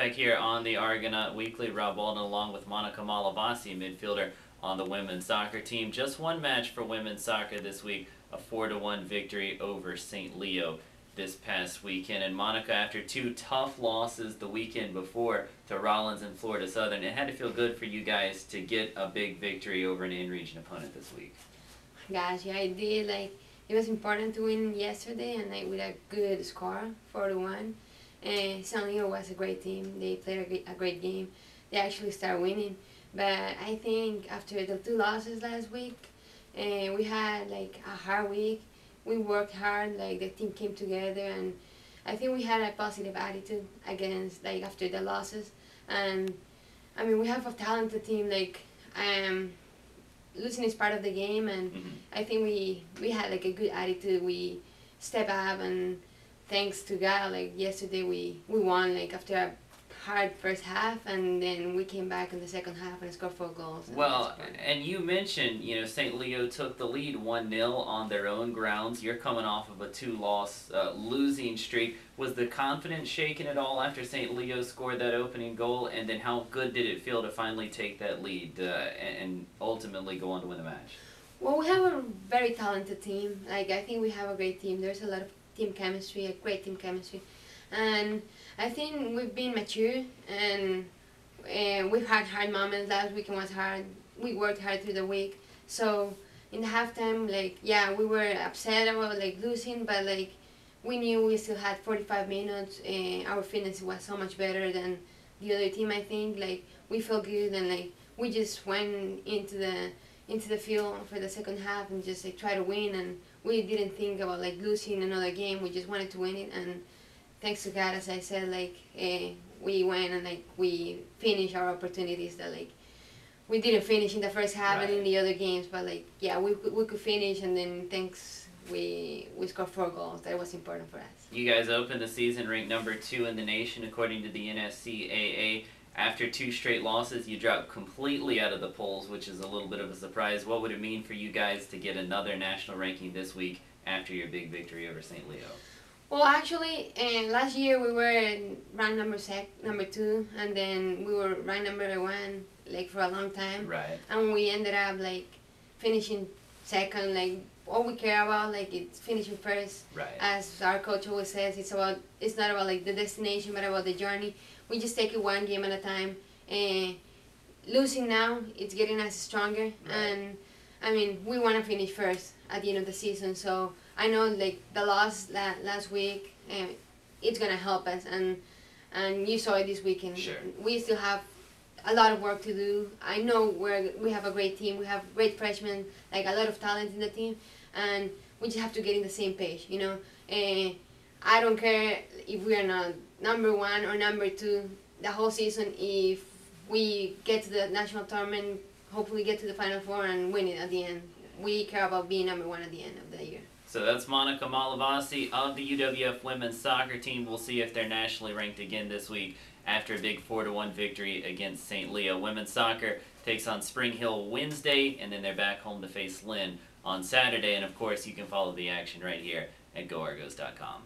Back here on the Argonaut Weekly, Rob Walden along with Monica Malavassi, midfielder on the women's soccer team. Just one match for women's soccer this week, a 4-1 victory over St. Leo this past weekend. And Monica, after two tough losses the weekend before to Rollins and Florida Southern, it had to feel good for you guys to get a big victory over an in-region opponent this week. Gosh, yeah, I did. Like, it was important to win yesterday and like with a good score, 4-1. And San Leo was a great team. They played a great, a great game. They actually started winning. But I think after the two losses last week, and we had like a hard week. We worked hard. Like the team came together, and I think we had a positive attitude against like after the losses. And I mean, we have a talented team. Like um, losing is part of the game, and Mhm. I think we we had like a good attitude. We step up and thanks to God, like yesterday we we won like after a hard first half, and then we came back in the second half and scored four goals. and Well, and you mentioned, you know, St. Leo took the lead 1 0 on their own grounds. You're coming off of a two loss uh, losing streak. Was the confidence shaken at all after St. Leo scored that opening goal? And then how good did it feel to finally take that lead uh, and, and ultimately go on to win the match? Well, we have a very talented team. Like I think we have a great team. There's a lot of team chemistry, a great team chemistry, and I think we've been mature and uh, we've had hard moments. Last weekend was hard. We worked hard through the week. So in the halftime, like yeah, we were upset about like losing, but like we knew we still had 45 minutes. And our fitness was so much better than the other team. I think like we felt good and like we just went into the into the field for the second half and just like try to win. And we didn't think about like losing another game. We just wanted to win it. And thanks to god as i said like eh, we went and like we finished our opportunities that like we didn't finish in the first half and in Right. the other games. But like yeah we, could- we could finish. And then thanks we we scored four goals. That was important for us. You guys opened the season ranked number two in the nation according to the NSCAA. After two straight losses, you dropped completely out of the polls, which is a little bit of a surprise. What would it mean for you guys to get another national ranking this week after your big victory over St. Leo? Well, actually, uh, last year we were in ranked number sec, number two, and then we were ranked number one like for a long time, Right. and we ended up like finishing second. Like all we care about, like it's finishing first. Right. As our coach always says, it's about it's not about like the destination, but about the journey. We just take it one game at a time, and losing now, it's getting us stronger, Right. and I mean we want to finish first at the end of the season. So I know like the loss la- last week, uh, it's gonna help us, and and you saw it this weekend. Sure. We still have a lot of work to do. I know we're we have a great team. We have great freshmen, like a lot of talent in the team, and we just have to get in the same page. You know, and I don't care if we are not number one or number two the whole season. If we get to the national tournament, hopefully get to the final four and win it at the end. We care about being number one at the end of the year. So that's Monica Malavassi of the UWF women's soccer team. We'll see if they're nationally ranked again this week after a big 4 to 1 victory against St. Leo. Women's soccer takes on Spring Hill Wednesday, and then they're back home to face Lynn on Saturday. And of course, you can follow the action right here at GoArgos.com.